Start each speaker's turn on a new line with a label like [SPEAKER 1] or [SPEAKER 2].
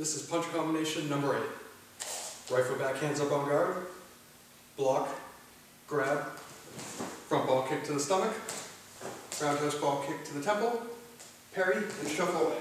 [SPEAKER 1] This is punch combination number eight. Right foot back, hands up on guard, block, grab, front ball kick to the stomach, roundhouse ball kick to the temple, parry, and shuffle away.